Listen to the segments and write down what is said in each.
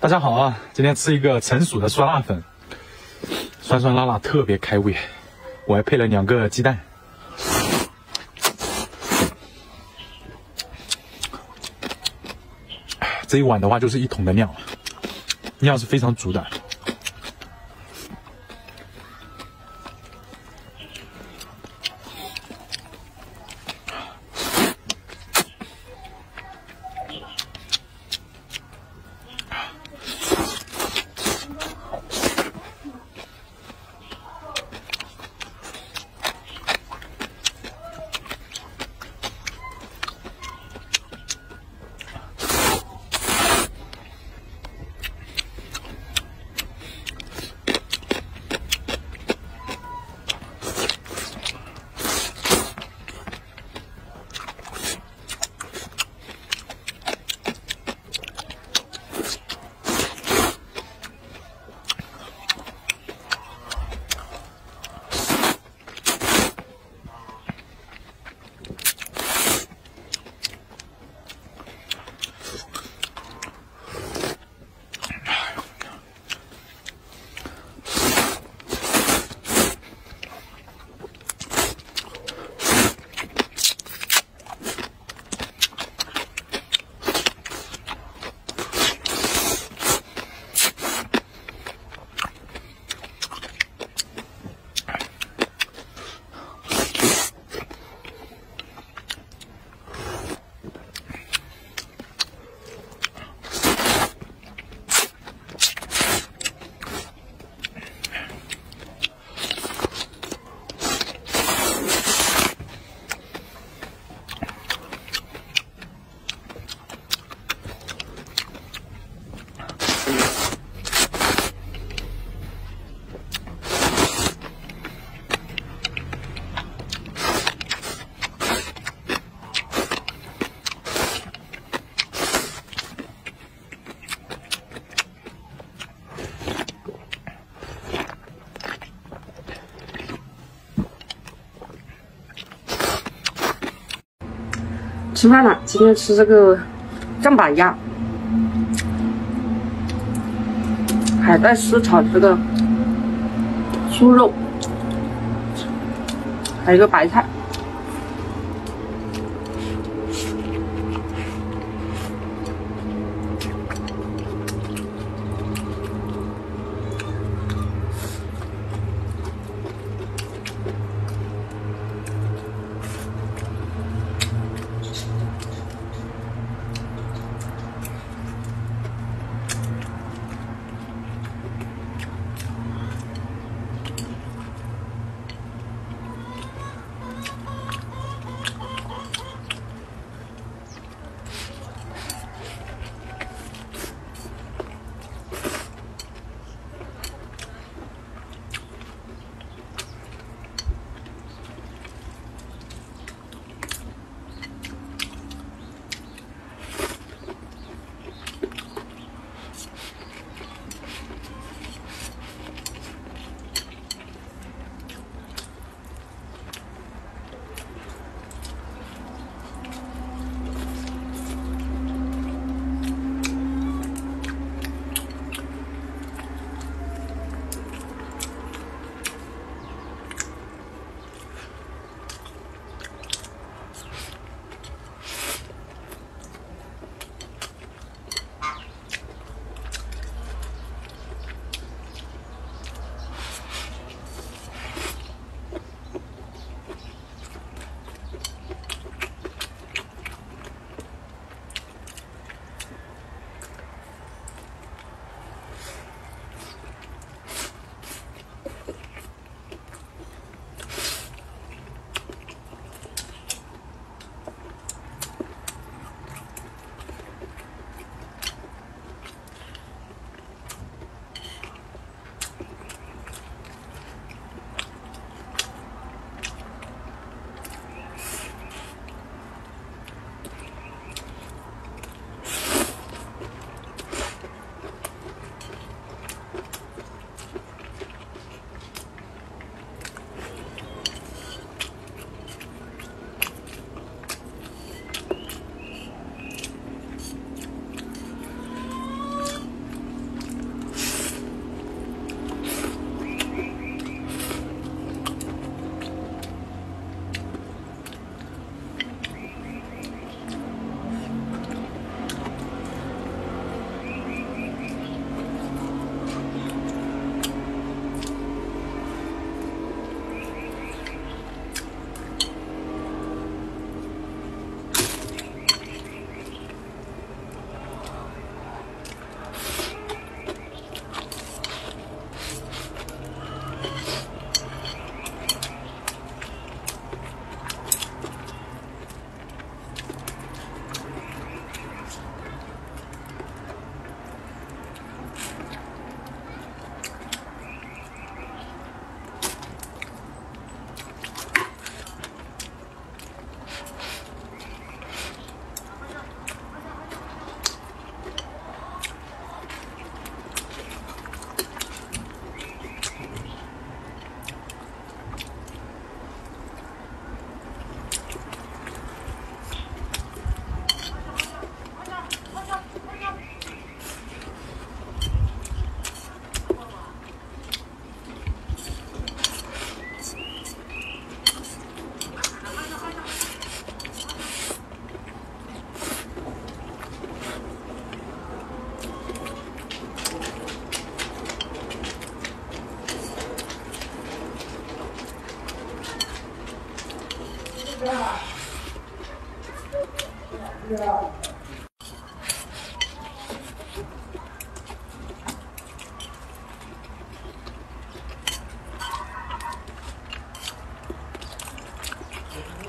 大家好啊！今天吃一个成熟的酸辣粉，酸酸辣辣，特别开胃。我还配了两个鸡蛋，这一碗的话就是一桶的量，量是非常足的。吃饭了，今天吃这个酱板鸭，海带丝炒这个酥肉，还有个白菜。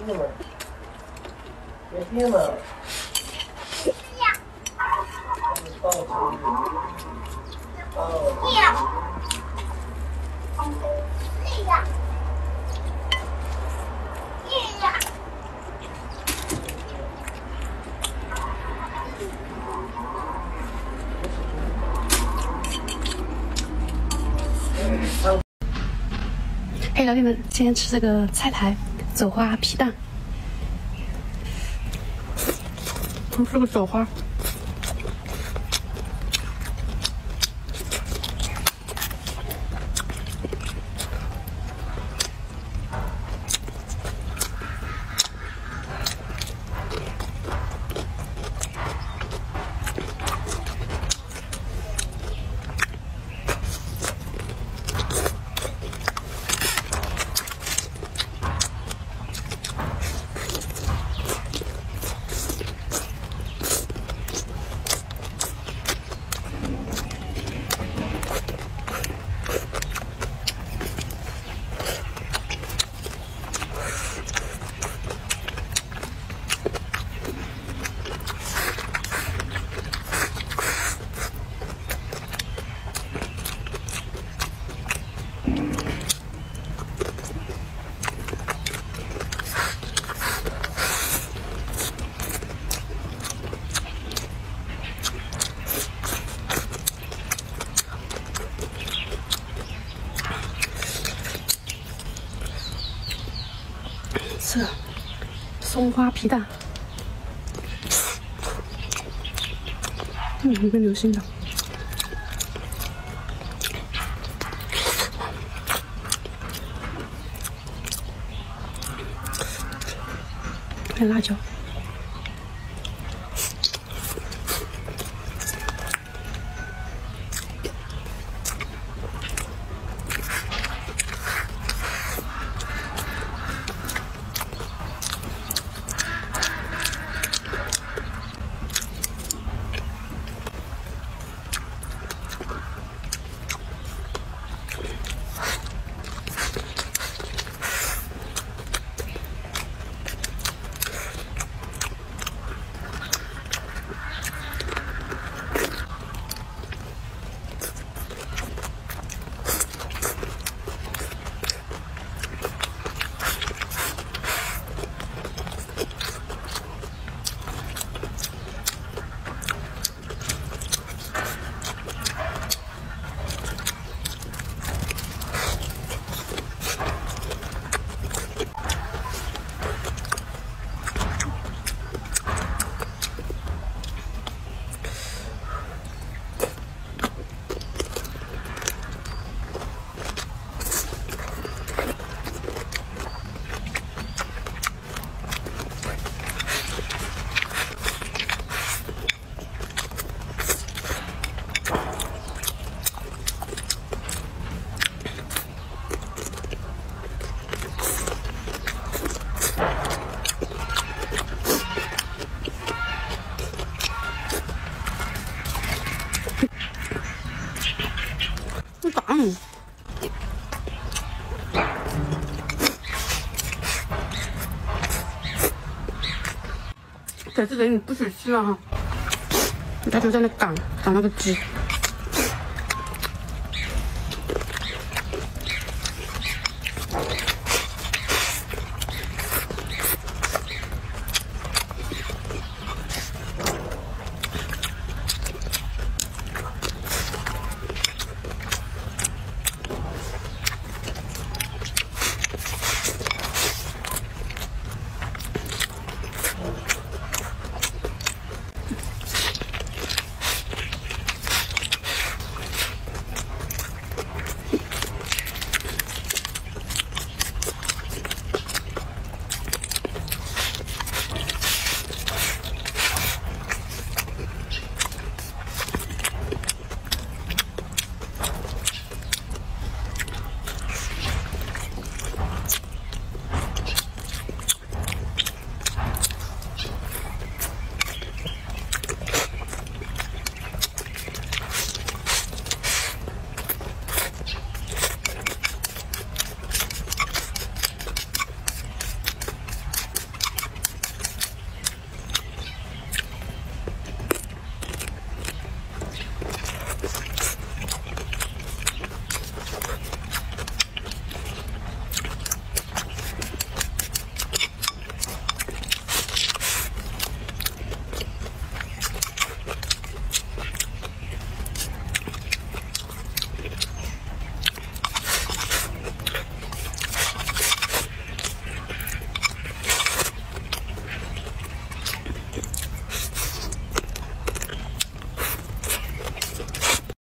humor. With humor. Yeah. Oh. Yeah. 处嘿，老铁们，今天吃这个菜苔肘花皮蛋，这个肘花。是松花皮蛋，嗯，一个流心的，还有辣椒。这人你不许吃了哈！他就在那赶赶那个鸡。